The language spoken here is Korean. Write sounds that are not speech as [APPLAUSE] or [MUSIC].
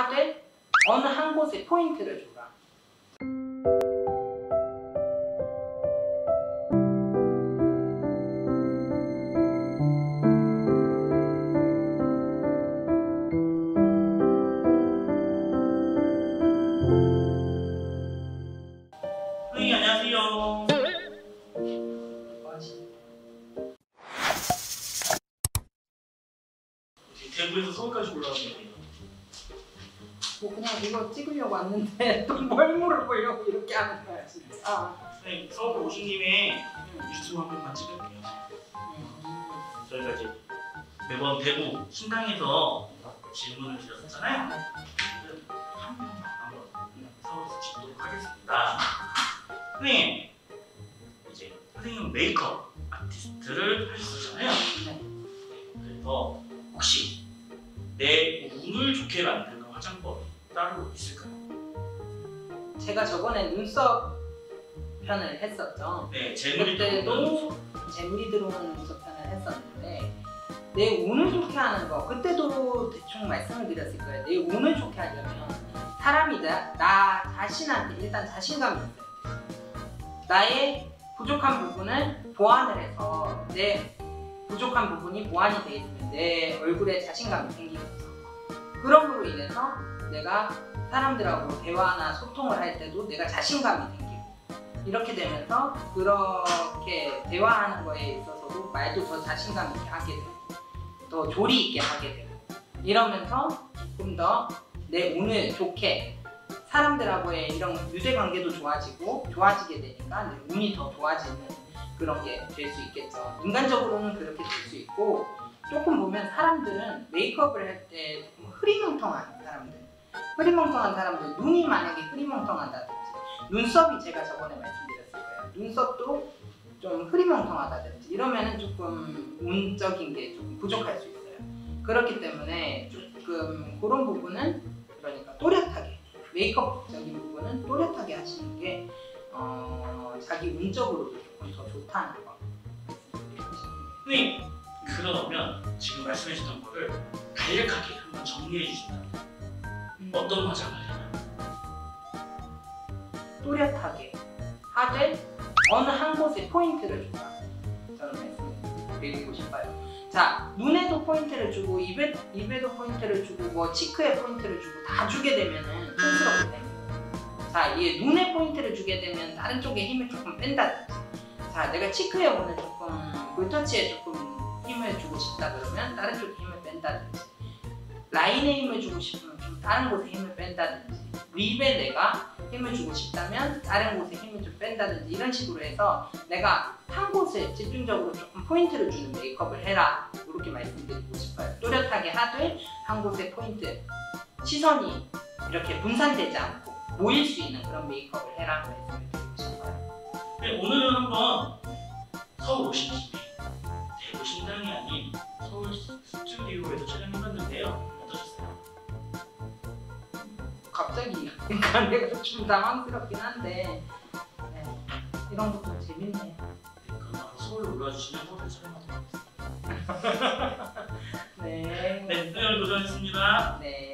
하되 어느 한 곳에 포인트를 줘라. 대구에서 서울까지 올라왔네요. 뭐 그냥 이거 찍으려고 왔는데 [LAUGHS] 또 뭘 물어보려고 이렇게 하는 거야 진짜. 아, 선생님 서울 오신 김에 유튜브 한 번만 찍을게요. 음. 저희가 이제 매번 대구 신당에서 질문을 드렸었잖아요. 한 명만 한번 서울에서 찍도록 하겠습니다. 선생님 이제 선생님 메이크업 아티스트를 하셨잖아요. 네. 그래서 혹시 내 운을 좋게 만드는 화장법 이 따로 있을까요? 제가 저번에 눈썹 편을 했었죠. 네, 재물이 그때도 잼미 들어오는 눈썹 편을 했었는데 내 운을 좋게 하는 거 그때도 대충 말씀을 드렸을 거예요. 내 운을 좋게 하려면 사람이 나, 나 자신한테 일단 자신감이 있어야 돼. 나의 부족한 부분을 보완을 해서 내 부족한 부분이 보완이 돼 있으면 내 얼굴에 자신감이 생기면서 그럼으로 인해서 내가 사람들하고 대화나 소통을 할 때도 내가 자신감이 생기고 이렇게 되면서 그렇게 대화하는 거에 있어서도 말도 더 자신감 있게 하게 되고 더 조리 있게 하게 되고 이러면서 좀더내 운을 좋게 사람들하고의 이런 유대 관계도 좋아지고 좋아지게 되니까 내 운이 더 좋아지는 그런 게 될 수 있겠죠. 인간적으로는 그렇게 될 수 있고 조금 보면 사람들은 메이크업을 할때 조금 흐리멍텅한 사람들, 흐리멍텅한 사람들 눈이 만약에 흐리멍텅하다든지 눈썹이 제가 저번에 말씀드렸을 거예요. 눈썹도 좀 흐리멍텅하다든지 이러면은 조금 운적인 게 조금 부족할 수 있어요. 그렇기 때문에 조금 그런 부분은 그러니까 또렷하게 메이크업적인 부분은 또렷하게 하시는 게 어, 자기 운적으로도 조금 더 좋다는 거. 선생님 그러면 지금 말씀해 주셨던 거를 간략하게 한번 정리해 주신다면 어떤 화장을 해요? 또렷하게 하되 어느 한 곳에 포인트를 줘라. 저는 말씀드리고 싶어요. 자, 눈에도 포인트를 주고 입에, 입에도 포인트를 주고 뭐 cheek에 포인트를 주고 다 주게 되면은 촌스럽게 됩니다. 자, 이게 눈에 포인트를 주게 되면 다른 쪽에 힘을 조금 뺀다든지 자, 내가 cheek에 오늘 조금 볼터치에 조금 힘을 주고 싶다 그러면 다른 쪽에 힘을 뺀다든지 라인에 힘을 주고 싶으면 좀 다른 곳에 힘을 뺀다든지 lip에 내가 힘을 주고 싶다면 다른 곳에 힘을 좀 뺀다든지 이런 식으로 해서 내가 한 곳에 집중적으로 조금 포인트를 주는 메이크업을 해라. 이렇게 말씀드리고 싶어요. 또렷하게 하되 한 곳에 포인트 시선이 이렇게 분산되지 않고 모일 수 있는 그런 메이크업을 해라. 말씀을 드리고 싶어요. 네, 오늘은 한번 서울 오신 김에 대구 신당이 아닌 서울 스튜디오에서 촬영해봤는데요. 어떠셨어요? 갑자기 그러니까 내가 좀 당황스럽긴 한데 네, 이런 것도 네, 그럼 바로 서울 올라와 주시면 서울 촬영하도록 하겠습니다. [LAUGHS] 네, 네, 오늘 고생하셨습니다. 네.